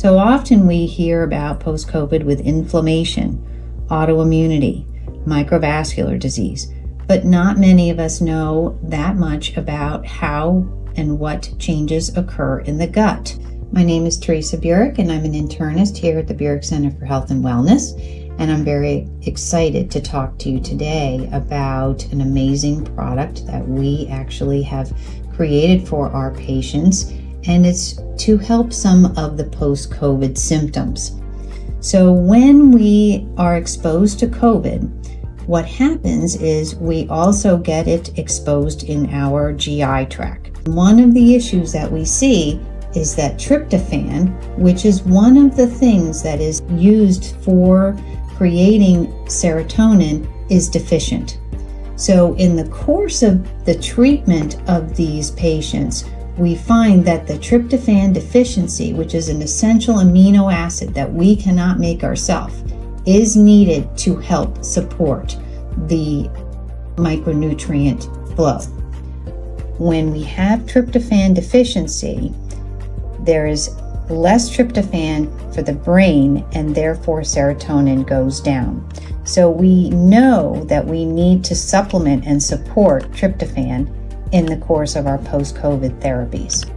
So often we hear about post COVID with inflammation, autoimmunity, microvascular disease, but not many of us know that much about how and what changes occur in the gut. My name is Theresa Burick, and I'm an internist here at the Burick Center for Health and Wellness. And I'm very excited to talk to you today about an amazing product that we actually have created for our patients, and it's to help some of the post COVID symptoms. So, when we are exposed to COVID, what happens is we also get it exposed in our GI tract. One of the issues that we see is that tryptophan, which is one of the things that is used for creating serotonin, is deficient. So, in the course of the treatment of these patients, we find that the tryptophan deficiency, which is an essential amino acid that we cannot make ourselves, is needed to help support the micronutrient flow. When we have tryptophan deficiency, there is less tryptophan for the brain and therefore serotonin goes down. So we know that we need to supplement and support tryptophan in the course of our post COVID therapies.